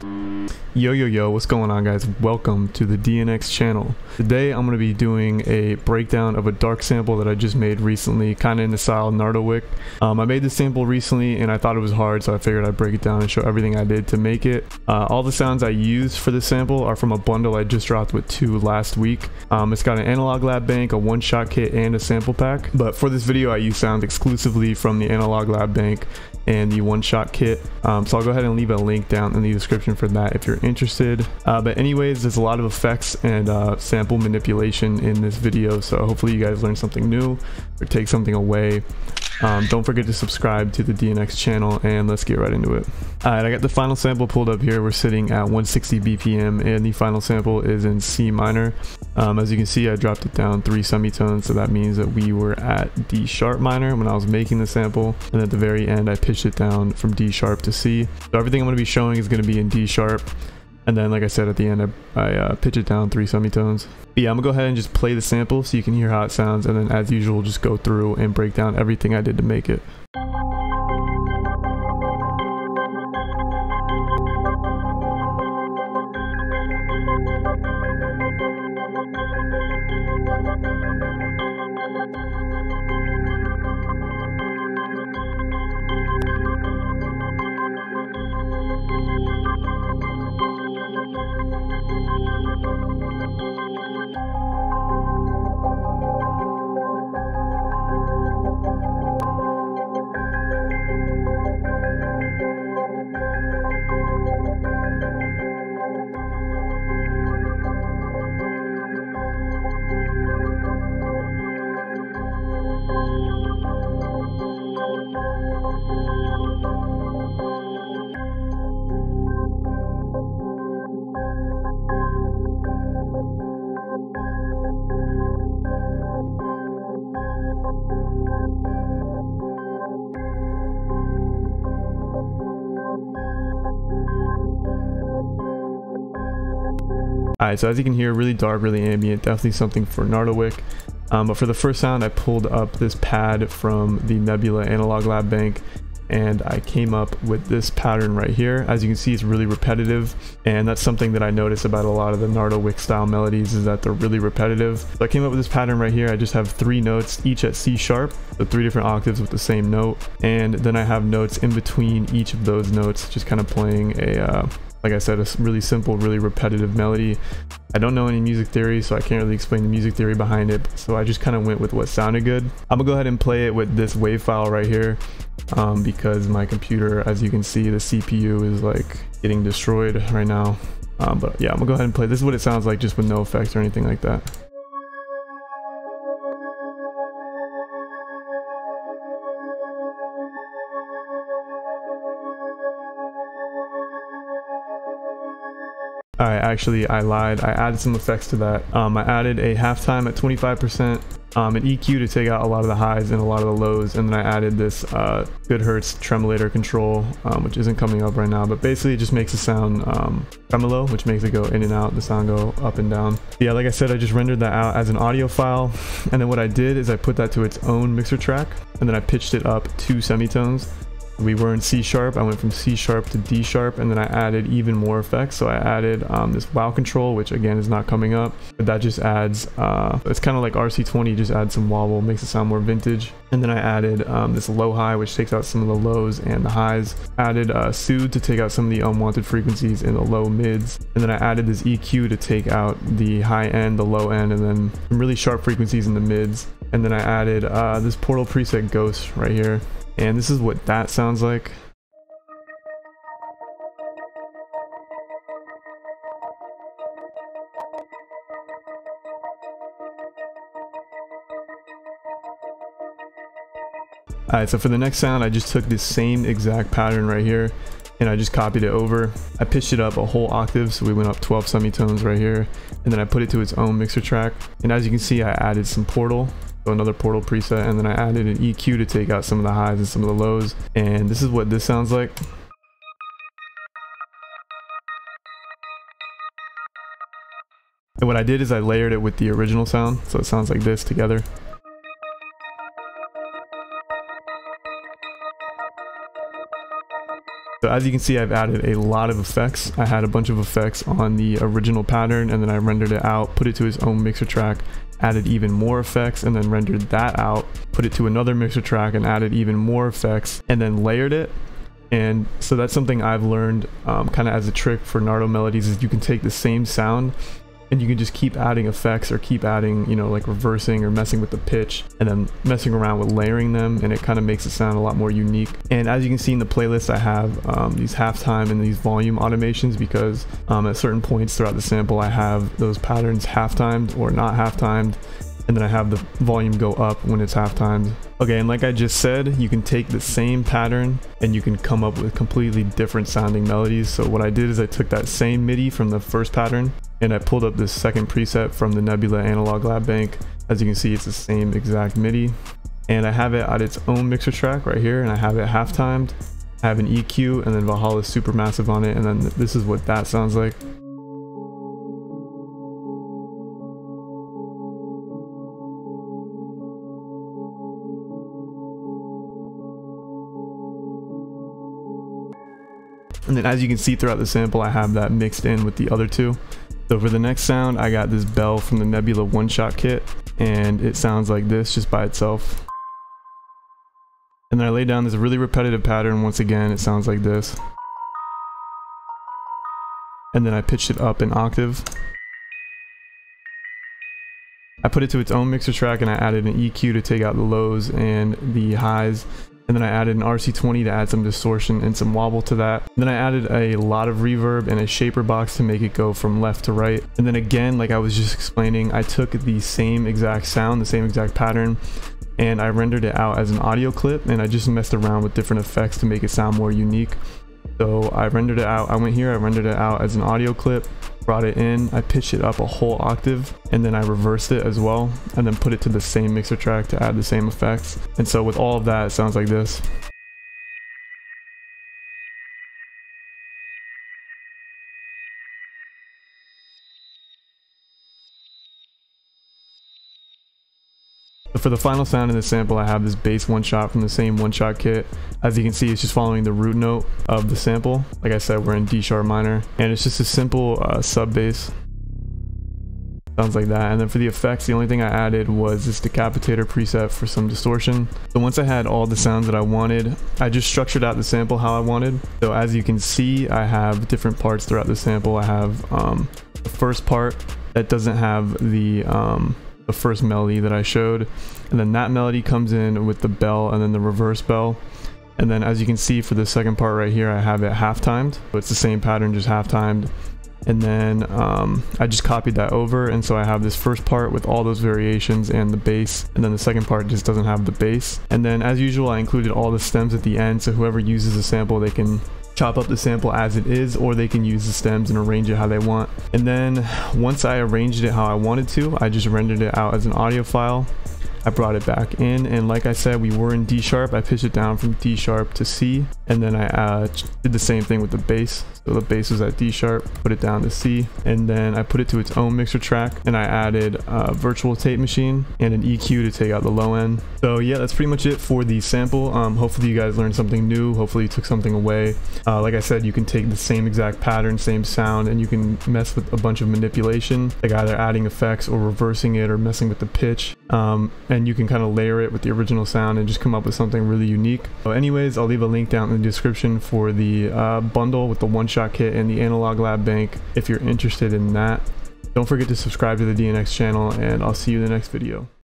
Thank you. Yo yo yo, what's going on guys? Welcome to the DNX channel. Today I'm going to be doing a breakdown of a dark sample that I just made recently, kind of in the style Nardo Wick. Um, I made this sample recently and I thought it was hard so I figured I'd break it down and show everything I did to make it. Uh, all the sounds I used for the sample are from a bundle I just dropped with two last week. Um, it's got an analog lab bank, a one-shot kit, and a sample pack. But for this video I use sounds exclusively from the analog lab bank and the one-shot kit. Um, so I'll go ahead and leave a link down in the description for that if you're interested. Uh, but anyways, there's a lot of effects and uh, sample manipulation in this video, so hopefully you guys learn something new or take something away. Um, don't forget to subscribe to the DNX channel and let's get right into it. Alright, I got the final sample pulled up here. We're sitting at 160 BPM and the final sample is in C minor. Um, as you can see, I dropped it down three semitones, so that means that we were at D sharp minor when I was making the sample. And at the very end, I pitched it down from D sharp to C. So everything I'm to be showing is going to be in D sharp. And then, like I said, at the end, I, I uh, pitch it down three semitones. But yeah, I'm gonna go ahead and just play the sample so you can hear how it sounds. And then as usual, just go through and break down everything I did to make it. Alright, so as you can hear, really dark, really ambient, definitely something for Nardo Wick. Um, but for the first sound, I pulled up this pad from the Nebula Analog Lab Bank and I came up with this pattern right here. As you can see, it's really repetitive, and that's something that I notice about a lot of the Nardo Wick style melodies is that they're really repetitive. So I came up with this pattern right here. I just have three notes, each at C sharp, so three different octaves with the same note, and then I have notes in between each of those notes, just kind of playing a uh, like I said, a really simple, really repetitive melody. I don't know any music theory, so I can't really explain the music theory behind it. So I just kind of went with what sounded good. I'm gonna go ahead and play it with this wave file right here um, because my computer, as you can see, the CPU is like getting destroyed right now. Um, but yeah, I'm gonna go ahead and play. This is what it sounds like just with no effects or anything like that. Alright, actually I lied. I added some effects to that. Um, I added a halftime at 25%, um, an EQ to take out a lot of the highs and a lot of the lows, and then I added this uh, Goodhertz tremolator control, um, which isn't coming up right now, but basically it just makes the sound um, tremolo, which makes it go in and out, the sound go up and down. Yeah, like I said, I just rendered that out as an audio file, and then what I did is I put that to its own mixer track, and then I pitched it up two semitones, we were in C sharp. I went from C sharp to D sharp and then I added even more effects. So I added um, this wow control, which again is not coming up, but that just adds, uh, it's kind of like RC20, just adds some wobble, makes it sound more vintage. And then I added um, this low high, which takes out some of the lows and the highs. Added uh, soothe to take out some of the unwanted frequencies in the low mids. And then I added this EQ to take out the high end, the low end, and then some really sharp frequencies in the mids. And then I added uh, this portal preset ghost right here and this is what that sounds like. Alright, so for the next sound, I just took this same exact pattern right here and I just copied it over. I pitched it up a whole octave, so we went up 12 semitones right here, and then I put it to its own mixer track. And as you can see, I added some portal, so another portal preset and then I added an EQ to take out some of the highs and some of the lows. And this is what this sounds like. And what I did is I layered it with the original sound so it sounds like this together. So as you can see, I've added a lot of effects. I had a bunch of effects on the original pattern and then I rendered it out, put it to its own mixer track, added even more effects and then rendered that out, put it to another mixer track and added even more effects and then layered it. And so that's something I've learned um, kind of as a trick for Nardo melodies is you can take the same sound and you can just keep adding effects or keep adding you know like reversing or messing with the pitch and then messing around with layering them and it kind of makes it sound a lot more unique and as you can see in the playlist I have um, these halftime and these volume automations because um, at certain points throughout the sample I have those patterns half timed or not half timed and then I have the volume go up when it's half timed. Okay, and like I just said, you can take the same pattern and you can come up with completely different sounding melodies. So what I did is I took that same MIDI from the first pattern and I pulled up this second preset from the Nebula Analog Lab Bank. As you can see, it's the same exact MIDI. And I have it at its own mixer track right here, and I have it half timed. I have an EQ, and then Valhalla Supermassive on it, and then this is what that sounds like. And then as you can see throughout the sample, I have that mixed in with the other two. So for the next sound, I got this bell from the Nebula one-shot kit, and it sounds like this just by itself. And then I lay down this really repetitive pattern once again, it sounds like this. And then I pitched it up an octave. I put it to its own mixer track and I added an EQ to take out the lows and the highs and then I added an RC20 to add some distortion and some wobble to that. And then I added a lot of reverb and a ShaperBox to make it go from left to right. And then again, like I was just explaining, I took the same exact sound, the same exact pattern, and I rendered it out as an audio clip and I just messed around with different effects to make it sound more unique. So I rendered it out, I went here, I rendered it out as an audio clip, brought it in, I pitched it up a whole octave, and then I reversed it as well, and then put it to the same mixer track to add the same effects. And so with all of that, it sounds like this. For the final sound in the sample, I have this bass one shot from the same one shot kit. As you can see, it's just following the root note of the sample. Like I said, we're in D sharp minor and it's just a simple uh, sub bass. Sounds like that. And then for the effects, the only thing I added was this decapitator preset for some distortion. So once I had all the sounds that I wanted, I just structured out the sample how I wanted. So as you can see, I have different parts throughout the sample. I have um, the first part that doesn't have the um, the first melody that I showed. And then that melody comes in with the bell and then the reverse bell. And then as you can see for the second part right here I have it half timed it's the same pattern just half timed and then um, I just copied that over. And so I have this first part with all those variations and the bass. And then the second part just doesn't have the bass. And then as usual I included all the stems at the end. So whoever uses the sample they can chop up the sample as it is or they can use the stems and arrange it how they want. And then once I arranged it how I wanted to I just rendered it out as an audio file I brought it back in and like I said we were in D sharp. I pitched it down from D sharp to C and then I uh, did the same thing with the bass. So the bass was at D sharp put it down to C and then I put it to its own mixer track and I added a virtual tape machine and an EQ to take out the low end. So yeah that's pretty much it for the sample. Um, hopefully you guys learned something new. Hopefully you took something away. Uh, like I said you can take the same exact pattern same sound and you can mess with a bunch of manipulation like either adding effects or reversing it or messing with the pitch. Um, and you can kind of layer it with the original sound and just come up with something really unique. So anyways, I'll leave a link down in the description for the uh, bundle with the one-shot kit and the Analog Lab Bank if you're interested in that. Don't forget to subscribe to the DNX channel and I'll see you in the next video.